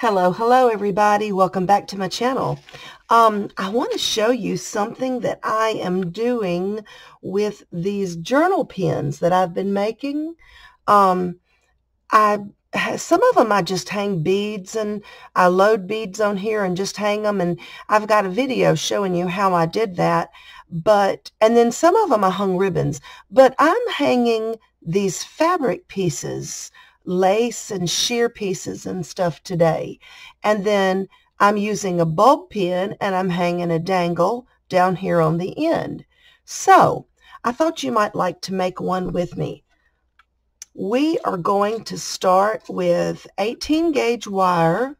Hello, hello everybody. Welcome back to my channel. Um, I want to show you something that I am doing with these journal pins that I've been making. Um, I some of them I just hang beads and I load beads on here and just hang them and I've got a video showing you how I did that but and then some of them I hung ribbons but I'm hanging these fabric pieces lace and sheer pieces and stuff today. And then I'm using a bulb pin and I'm hanging a dangle down here on the end. So I thought you might like to make one with me. We are going to start with 18 gauge wire.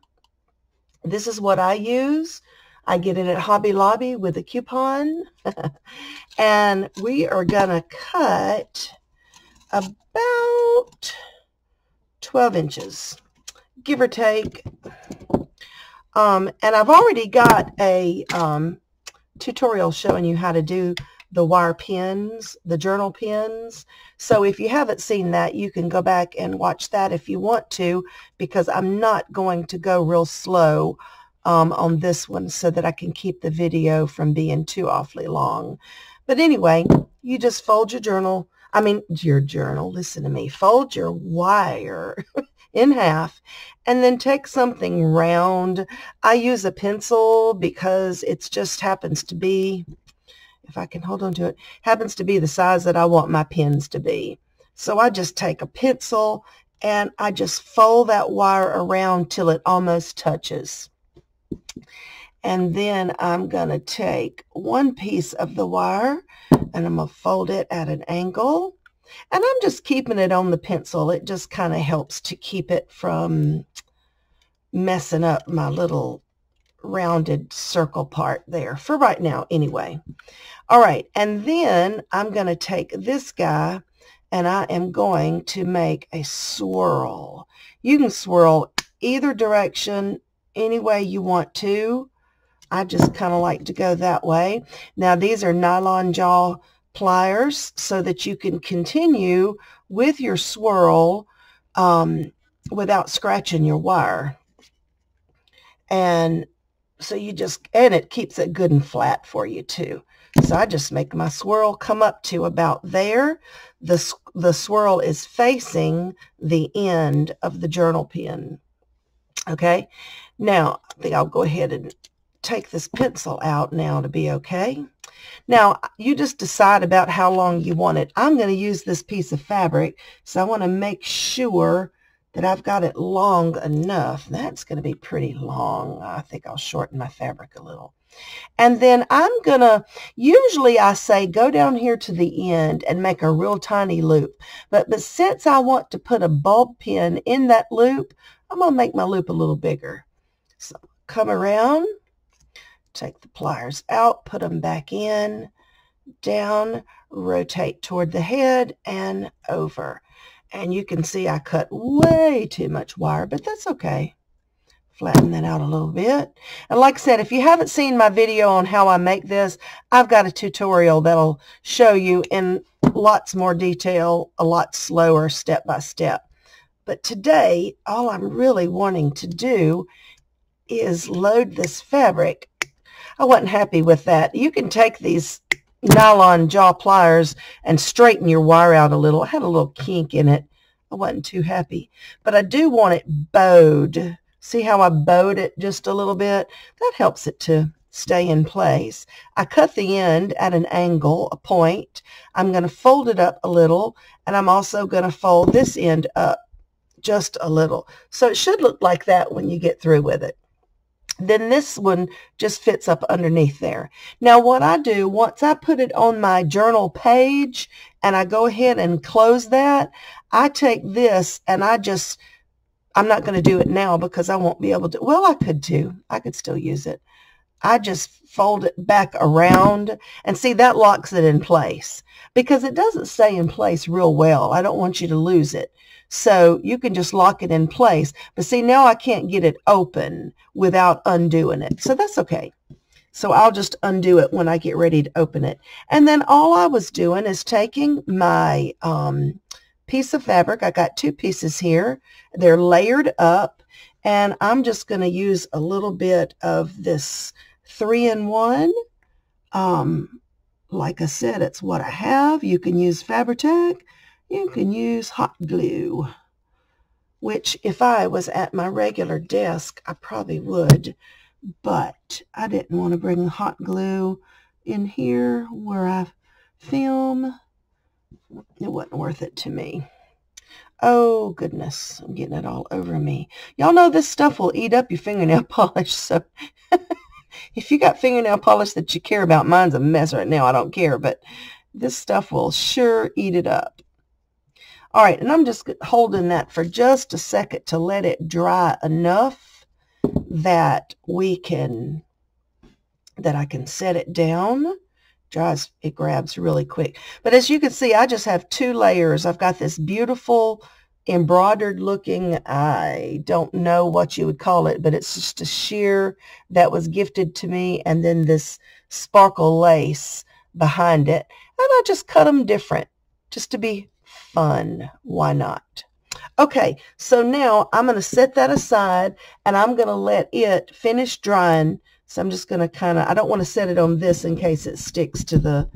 This is what I use. I get it at Hobby Lobby with a coupon. and we are going to cut about 12 inches, give or take. Um, and I've already got a um, tutorial showing you how to do the wire pins, the journal pins. So if you haven't seen that, you can go back and watch that if you want to, because I'm not going to go real slow um, on this one so that I can keep the video from being too awfully long. But anyway, you just fold your journal I mean, your journal, listen to me, fold your wire in half and then take something round. I use a pencil because it just happens to be, if I can hold on to it, happens to be the size that I want my pins to be. So I just take a pencil and I just fold that wire around till it almost touches. And then I'm going to take one piece of the wire and I'm going to fold it at an angle. And I'm just keeping it on the pencil. It just kind of helps to keep it from messing up my little rounded circle part there for right now anyway. All right, and then I'm going to take this guy and I am going to make a swirl. You can swirl either direction any way you want to. I just kind of like to go that way. Now these are nylon jaw pliers so that you can continue with your swirl um, without scratching your wire. And so you just, and it keeps it good and flat for you too. So I just make my swirl come up to about there. The, the swirl is facing the end of the journal pin. Okay. Now, I think I'll go ahead and take this pencil out now to be okay. Now, you just decide about how long you want it. I'm going to use this piece of fabric, so I want to make sure that I've got it long enough. That's going to be pretty long. I think I'll shorten my fabric a little. And then I'm going to, usually I say go down here to the end and make a real tiny loop. But, but since I want to put a bulb pin in that loop, I'm going to make my loop a little bigger. So come around Take the pliers out, put them back in, down, rotate toward the head and over. And you can see I cut way too much wire, but that's okay. Flatten that out a little bit. And like I said, if you haven't seen my video on how I make this, I've got a tutorial that'll show you in lots more detail, a lot slower, step by step. But today, all I'm really wanting to do is load this fabric I wasn't happy with that. You can take these nylon jaw pliers and straighten your wire out a little. It had a little kink in it. I wasn't too happy. But I do want it bowed. See how I bowed it just a little bit? That helps it to stay in place. I cut the end at an angle, a point. I'm going to fold it up a little, and I'm also going to fold this end up just a little. So it should look like that when you get through with it then this one just fits up underneath there. Now what I do, once I put it on my journal page and I go ahead and close that, I take this and I just, I'm not going to do it now because I won't be able to, well I could too, I could still use it. I just fold it back around and see that locks it in place because it doesn't stay in place real well. I don't want you to lose it. So you can just lock it in place. But see, now I can't get it open without undoing it. So that's okay. So I'll just undo it when I get ready to open it. And then all I was doing is taking my um, piece of fabric. I got two pieces here. They're layered up. And I'm just going to use a little bit of this three-in-one. Um, like I said, it's what I have. You can use Fabri-Tac. You can use hot glue, which if I was at my regular desk, I probably would. But I didn't want to bring hot glue in here where I film. It wasn't worth it to me. Oh, goodness. I'm getting it all over me. Y'all know this stuff will eat up your fingernail polish. So if you got fingernail polish that you care about, mine's a mess right now. I don't care. But this stuff will sure eat it up. All right. And I'm just holding that for just a second to let it dry enough that we can, that I can set it down dries, it grabs really quick. But as you can see, I just have two layers. I've got this beautiful embroidered looking, I don't know what you would call it, but it's just a sheer that was gifted to me and then this sparkle lace behind it. And I just cut them different just to be fun. Why not? Okay, so now I'm going to set that aside and I'm going to let it finish drying so I'm just going to kind of, I don't want to set it on this in case it sticks to the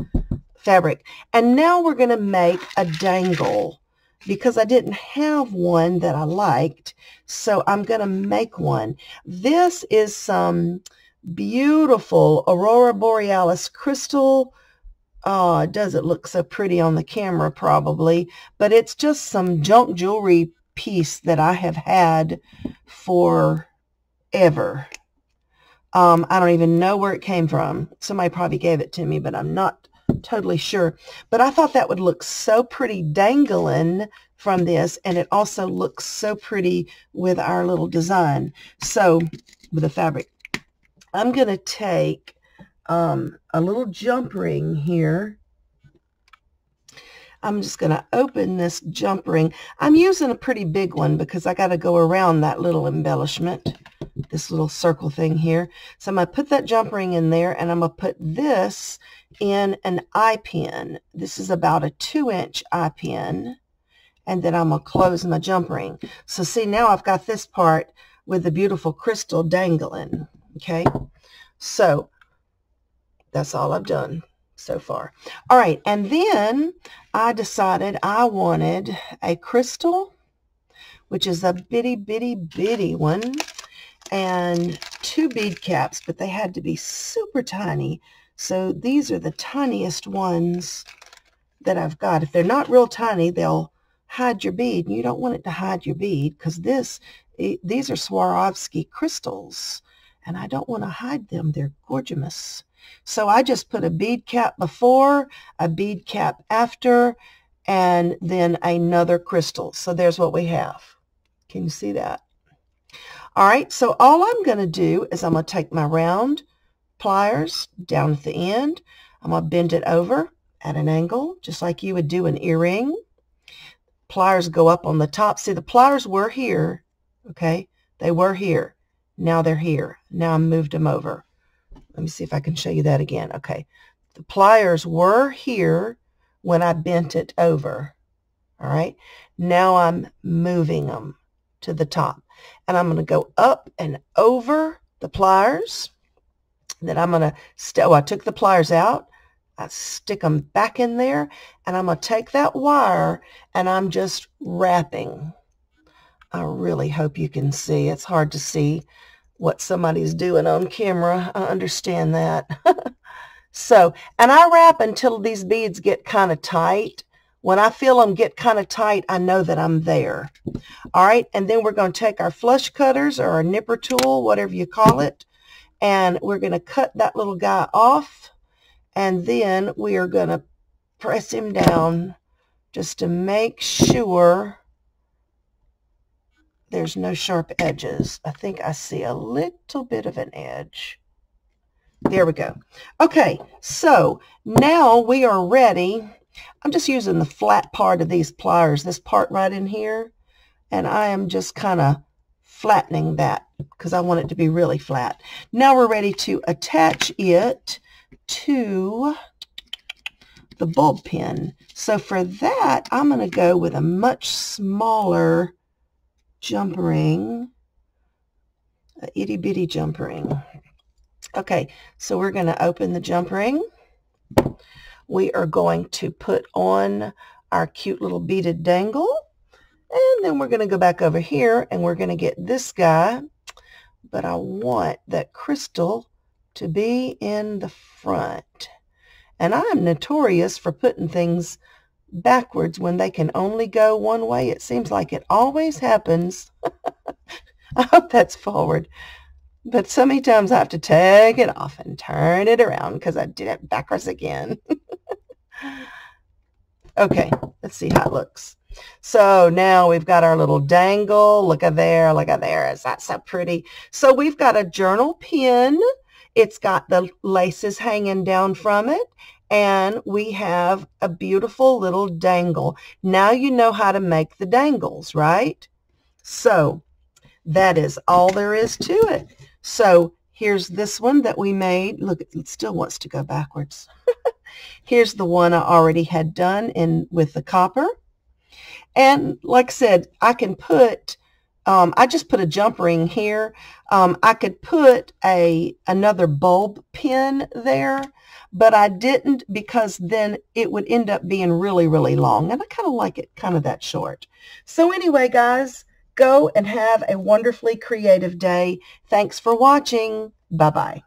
fabric. And now we're going to make a dangle because I didn't have one that I liked. So I'm going to make one. This is some beautiful Aurora Borealis crystal. Oh, it doesn't look so pretty on the camera probably, but it's just some junk jewelry piece that I have had for ever. Um, I don't even know where it came from. Somebody probably gave it to me, but I'm not totally sure. But I thought that would look so pretty dangling from this, and it also looks so pretty with our little design. So, with the fabric. I'm going to take um, a little jump ring here. I'm just going to open this jump ring. I'm using a pretty big one because I got to go around that little embellishment this little circle thing here. So I'm going to put that jump ring in there and I'm going to put this in an eye pin. This is about a two inch eye pin. And then I'm going to close my jump ring. So see now I've got this part with the beautiful crystal dangling. Okay. So that's all I've done so far. All right. And then I decided I wanted a crystal, which is a bitty, bitty, bitty one and two bead caps, but they had to be super tiny. So these are the tiniest ones that I've got. If they're not real tiny, they'll hide your bead. And you don't want it to hide your bead because this, these are Swarovski crystals. And I don't want to hide them. They're gorgeous. So I just put a bead cap before, a bead cap after, and then another crystal. So there's what we have. Can you see that? All right, so all I'm going to do is I'm going to take my round pliers down at the end. I'm going to bend it over at an angle, just like you would do an earring. Pliers go up on the top. See, the pliers were here, okay? They were here. Now they're here. Now I moved them over. Let me see if I can show you that again. Okay, the pliers were here when I bent it over. All right, now I'm moving them to the top and I'm going to go up and over the pliers. Then I'm going to, oh, I took the pliers out. I stick them back in there and I'm going to take that wire and I'm just wrapping. I really hope you can see. It's hard to see what somebody's doing on camera. I understand that. so, and I wrap until these beads get kind of tight when I feel them get kind of tight, I know that I'm there. All right, and then we're going to take our flush cutters or our nipper tool, whatever you call it, and we're going to cut that little guy off, and then we are going to press him down just to make sure there's no sharp edges. I think I see a little bit of an edge. There we go. Okay, so now we are ready I'm just using the flat part of these pliers, this part right in here, and I am just kind of flattening that because I want it to be really flat. Now we're ready to attach it to the bulb pin. So for that, I'm going to go with a much smaller jump ring. Itty bitty jump ring. Okay, so we're going to open the jump ring. We are going to put on our cute little beaded dangle. And then we're going to go back over here and we're going to get this guy. But I want that crystal to be in the front. And I'm notorious for putting things backwards when they can only go one way. It seems like it always happens. I hope that's forward. But so many times I have to take it off and turn it around because I did it backwards again. okay, let's see how it looks. So now we've got our little dangle. Look at there, look at there. Is that so pretty? So we've got a journal pin. It's got the laces hanging down from it. And we have a beautiful little dangle. Now you know how to make the dangles, right? So that is all there is to it. So here's this one that we made. Look, it still wants to go backwards. here's the one I already had done in with the copper. And like I said, I can put, um, I just put a jump ring here. Um, I could put a another bulb pin there, but I didn't because then it would end up being really, really long. And I kind of like it kind of that short. So anyway, guys, Go and have a wonderfully creative day. Thanks for watching. Bye-bye.